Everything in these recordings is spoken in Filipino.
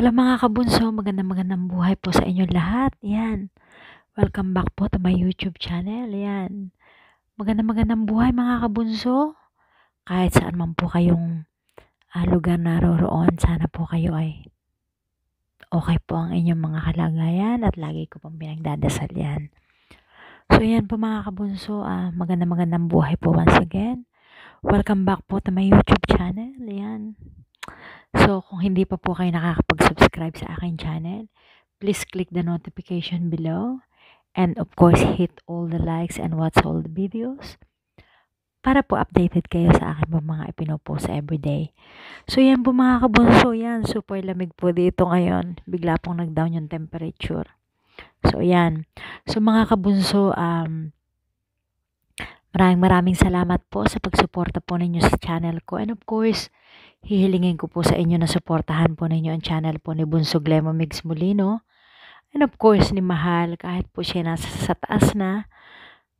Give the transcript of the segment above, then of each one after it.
Hello mga kabunso, magandang magandang buhay po sa inyo lahat. Yan. Welcome back po to my YouTube channel. Yan. Magandang magandang buhay mga kabunso. Kahit saan man po kayong uh, lugar naroroon, sana po kayo ay okay po ang inyong mga kalagayan at lagi ko pong pinagdadasal yan. So yan po mga kabunso, uh, magandang magandang buhay po once again. Welcome back po to my YouTube channel. Yan. So, kung hindi pa po kayo nakakapag-subscribe sa aking channel, please click the notification below. And of course, hit all the likes and watch all the videos para po updated kayo sa akin po mga ipinopost everyday. So, yan po mga kabunso, yan. Super lamig po dito ngayon. Bigla pong nag-down yung temperature. So, yan. So, mga kabunso, um, maraming maraming salamat po sa pagsuporta po ninyo sa channel ko. And of course, Hihilingin ko po sa inyo na suportahan po ninyo ang channel po ni Bunso Glemo Migs Molino. And of course, ni Mahal, kahit po siya nasa sa taas na,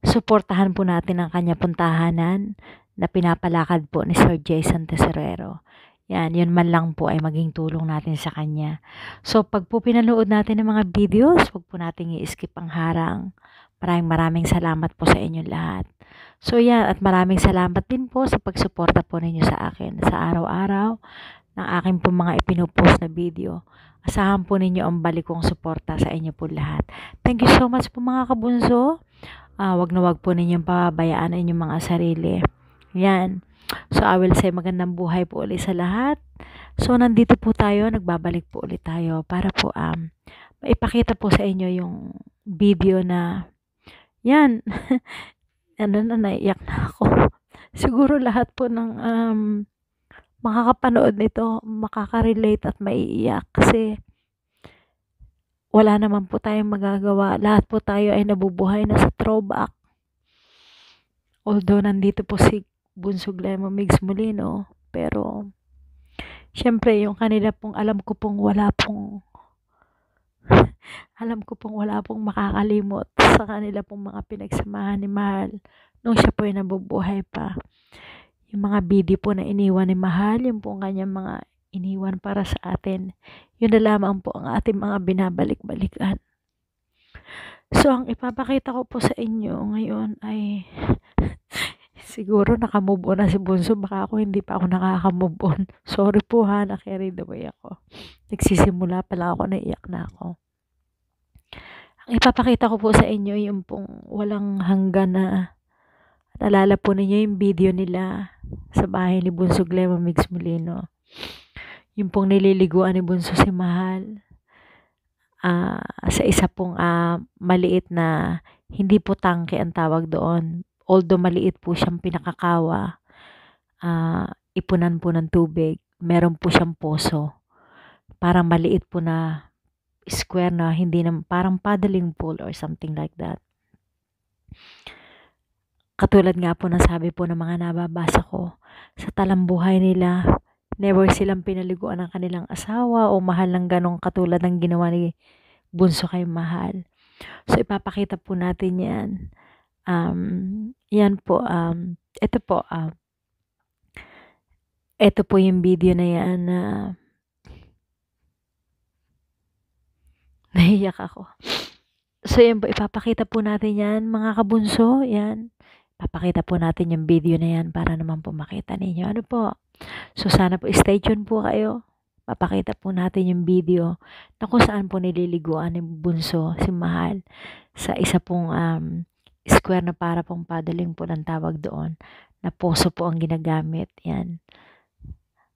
suportahan po natin ang kanya puntahanan na pinapalakad po ni Sir Jason Tesorero. Yan, yun man lang po ay maging tulong natin sa kanya. So, pag po pinanood natin ng mga videos, wag po natin i-skip ang harang. Maraming maraming salamat po sa inyo lahat. So yan, at maraming salamat din po sa pagsuporta po ninyo sa akin sa araw-araw ng aking po mga ipinopost na video. Asahan po ninyo ang balik kong suporta sa inyo po lahat. Thank you so much po mga kabunso. Uh, wag na wag po ninyong pababayaan ang inyong mga sarili. Yan. So I will say magandang buhay po ulit sa lahat. So nandito po tayo, nagbabalik po ulit tayo para po um, maipakita po sa inyo yung video na yan. ano na, naiyak na ako. Siguro lahat po ng um, makakapanood nito, makaka-relate at maiiyak kasi wala naman po tayong magagawa. Lahat po tayo ay nabubuhay na sa throwback. Although nandito po si Bunsog Lemo Migs Molino, pero syempre yung kanila pong alam ko pong wala pong alam ko pong wala pong makakalimot sa kanila pong mga pinagsamahan ni Mahal nung siya po ay nabubuhay pa. Yung mga bidi po na iniwan ni Mahal, yung po kanyang mga iniwan para sa atin, yun na lamang po ang ating mga binabalik-balikan. So, ang ipapakita ko po sa inyo ngayon ay siguro nakamove on na si Bunso. Baka ako hindi pa ako nakakamove on. Sorry po ha, na-carry the way ako. Nagsisimula pa lang ako, naiyak na ako. Ipapakita ko po sa inyo yung pong walang hanggan na nalala po ninyo yung video nila sa bahay ni Bunso Glema Mix Molino. Yung pong nililiguan ni Bunso si Mahal uh, sa isa pong uh, maliit na hindi po tangke ang tawag doon. Although maliit po siyang pinakakawa, uh, ipunan po ng tubig. Meron po siyang poso. Parang maliit po na square na hindi na parang paddling pool or something like that. Katulad nga po ng sabi po ng mga nababasa ko, sa talambuhay nila, never silang pinaliguan ng kanilang asawa o mahal ng ganong katulad ng ginawa ni Bunso kay Mahal. So, ipapakita po natin yan. Um, yan po, um, ito po, um, ito po yung video na yan na uh, Nahiyak ako. So, yan po, ipapakita po natin yan, mga kabunso, yan. Papakita po natin yung video na yan para naman po makita ninyo. Ano po? So, sana po, stay tuned po kayo. Papakita po natin yung video na kung saan po nililiguan ni Bunso, si Mahal, sa isa pong um, square na para pong paddling po ng tawag doon, na poso po ang ginagamit. Yan.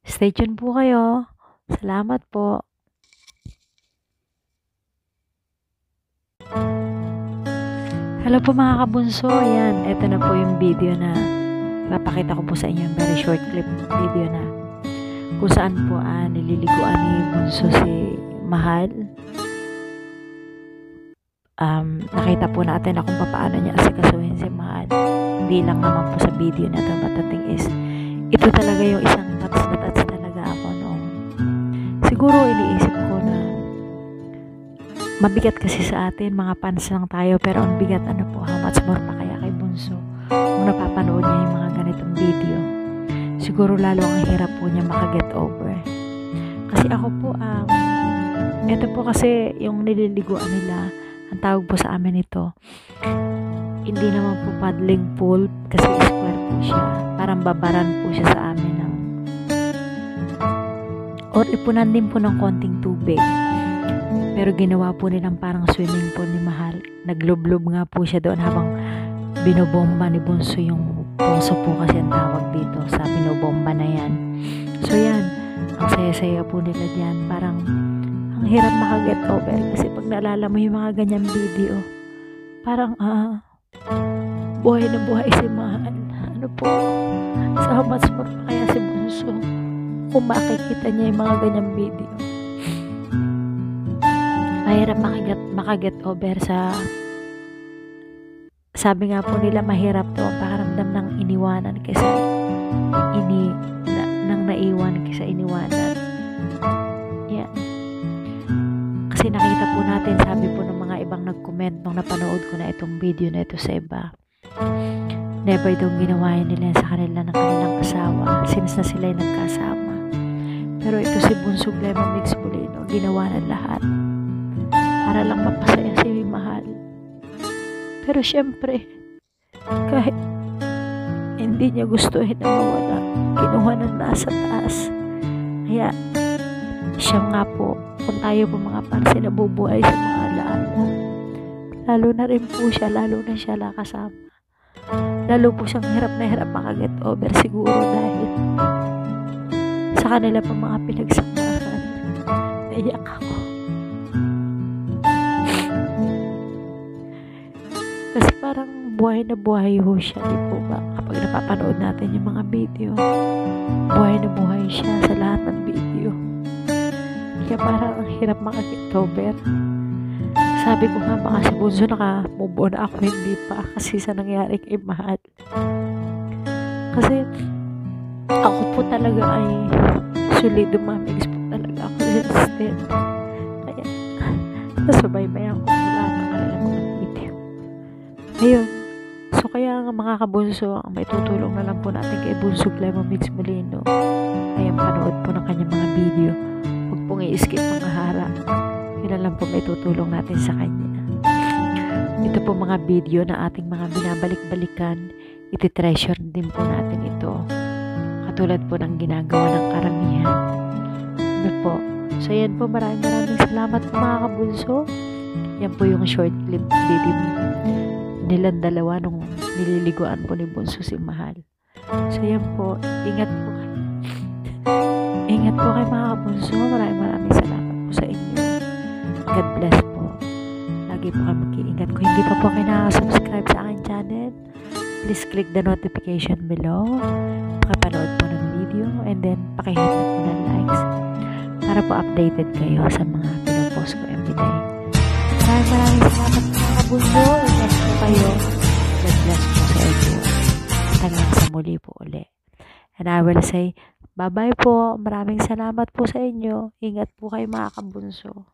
Stay tuned po kayo. Salamat po. Hello po mga kabunso. Ayan, ito na po yung video na papakita ko po sa inyo. Very short clip video na kung saan po ah, nililiguan ni Bunso si Mahal. Um, nakita po natin na kung paano niya asikasuhin si Mahal. Hindi lang naman po sa video na ito. Thing is, ito talaga yung isang touch na touch talaga ako noong siguro iniisip mabigat kasi sa atin, mga fans lang tayo, pero ang bigat ano po, how much more pa kaya kay Bunso kung napapanood niya yung mga ganitong video. Siguro lalo ang hirap po niya makaget over. Kasi ako po, um, ito po kasi yung nililiguan nila, ang tawag po sa amin ito, hindi naman po paddling pool kasi square po siya. Parang babaran po siya sa amin ng or ipunan din po ng konting tubig. Pero ginawa po nilang parang swimming pool ni Mahal. Naglublob nga po siya doon habang binobomba ni Bunso yung puso po kasi ang tawag dito sa binobomba na yan. So yan, ang saya-saya po nila dyan. Parang ang hirap makaget over kasi pag naalala mo yung mga ganyang video, parang ah, buhay na buhay si Mahal. Ano po, so much more kaya si Bunso kung makikita niya yung mga ganyang video. Mahirap makaget, makaget over sa sabi nga po nila mahirap daw ang pakaramdam ng iniwanan kaysa ini na, nang naiwan kaysa iniwanan. Yan. Kasi nakita po natin, sabi po ng mga ibang nag-comment nung napanood ko na itong video na ito sa iba. Never itong ginawa nila sa kanila ng kanilang asawa since na sila ay nagkasama. Pero ito si Bunsog Lemon Mix Molino, ginawa ng lahat para lang mapasaya si Mahal. Pero syempre, kahit hindi niya gustuhin na mawala, kinuha na nasa taas. Kaya, siya nga po, kung tayo po mga pansi nabubuhay sa mga alaala, lalo na rin po siya, lalo na siya lakasama. Lalo po siyang hirap na hirap makaget over siguro dahil sa kanila pa mga pinagsamahan. Naiyak ako. Kasi parang buhay na buhay ho siya, di po ba? Kapag napapanood natin yung mga video, buhay na buhay siya sa lahat ng video. Kaya parang ang hirap makakitober. Sabi ko nga baka si Bunso naka-move on ako, hindi pa kasi sa nangyari kay Mahal. Kasi ako po talaga ay solido mamigs po talaga ako instead. Kaya nasubaybayan ko po lahat Ayun. So, kaya nga mga kabunso, ang may tutulong na lang po natin kay Bunso Clemo Mix Molino ay ang panood po ng kanyang mga video. Huwag pong i-skip mga harap. Yun na lang po may tutulong natin sa kanya. Ito po mga video na ating mga binabalik-balikan. Iti-treasure din po natin ito. Katulad po ng ginagawa ng karamihan. Ano po? So, yan po. Maraming maraming salamat po mga kabunso. Yan po yung short clip video nilang dalawa nung nililiguan po ni Bunso si Mahal. So, yan po. Ingat po kayo. Ingat po kayo mga kabunso. Maraming maraming salamat po sa inyo. God bless po. Lagi po kayo mag-iingat. Kung hindi pa po kayo nakasubscribe sa aking channel, please click the notification below. Pakipanood po ng video and then pakihit na po ng likes para po updated kayo sa mga pinopost ko everyday. Maraming maraming muli po uli. And I will say, bye-bye po. Maraming salamat po sa inyo. Ingat po kayo mga kabunso.